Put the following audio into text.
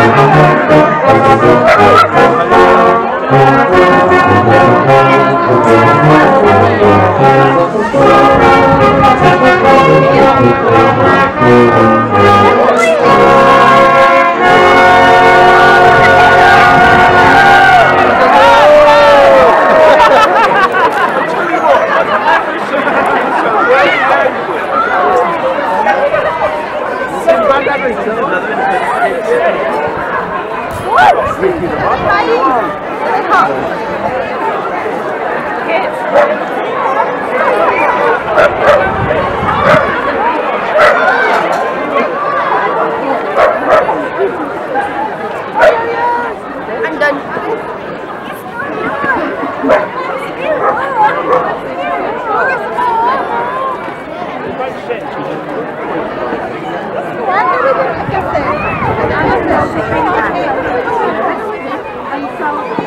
Thank Yes. You.